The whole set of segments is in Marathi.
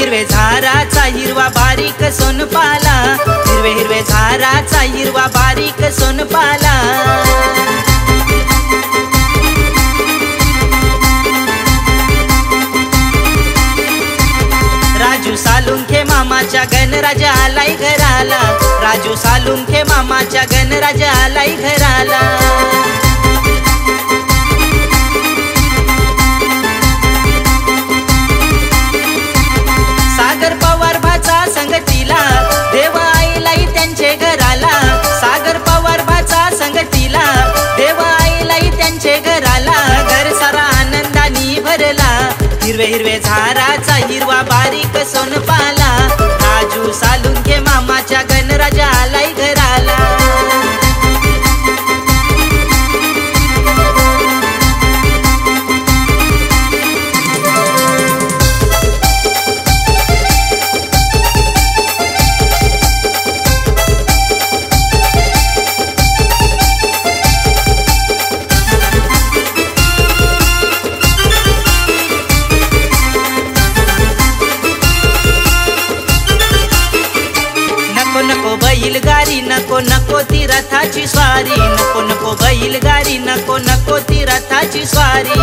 हिरवे झाराचा हिरवा बारीक सोनपाला. हिरवे हिरवे झाराचा हिरवा बारीक सोनपाला. राजू सालुंखे मामाच्या गणराज आलाय घराला. राजू सालुंखे मामाच्या गणराज आलाय घराला. हिरवे झाराचा हिरवा बारीक सोनपाला. नको नको नको ती रथाची स्वारी. नको नको बैलगाडी नको नको ती रथाची स्वारी.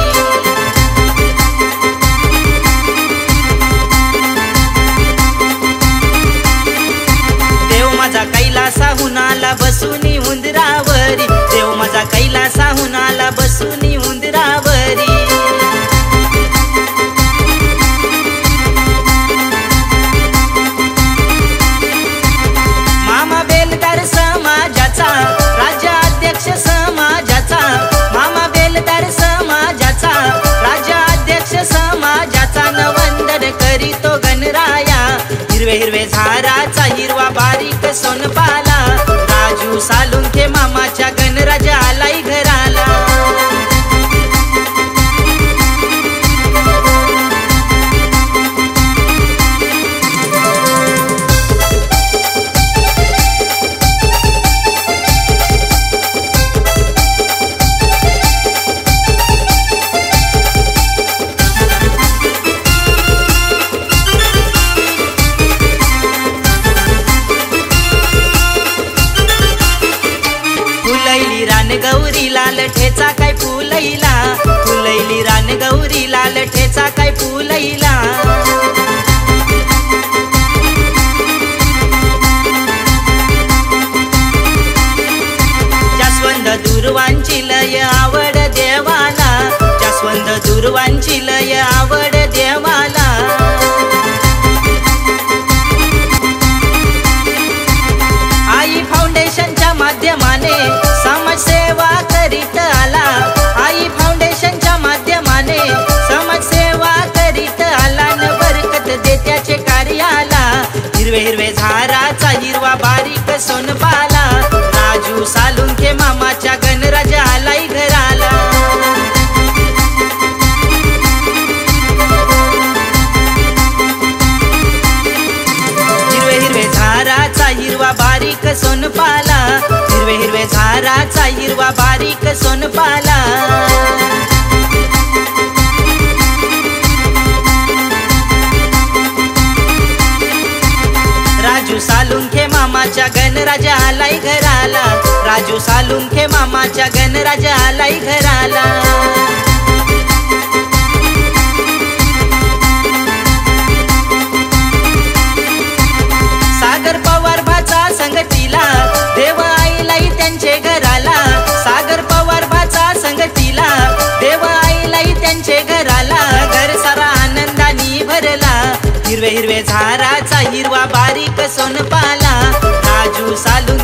देव माझा कैलासाहून आला बसूनी उंदरावरी हिरवे हिरवे झाराचा हिरवा बारीक सोनपाला. राजू सालुंखे मामाच्या गणराजा आलाय घर फुलैला फुलैली रान गौरी लाल ठेचा काय फुलैला जास्वंद दुर्वांची लय आवड देवाला जास्वंद दुर्वांची लय झाराचा हिरवा बारीक सोनपाला. राजू सालुंखे मामाच्या गणराजा आलाय घराला. हिरवे हिरवे झाराचा हिरवा बारीक सोनपाला. हिरवे हिरवे झाराचा हिरवा बारीक सोनपाला. राजू सालुंखे मामाच्या गणराजा आलाय घराला. राजू सालुंखे मामाच्या गणराजा आलाय घराला. हिरवे हिरवे झाराचा हिरवा बारीक सोनपाला. काजू सालून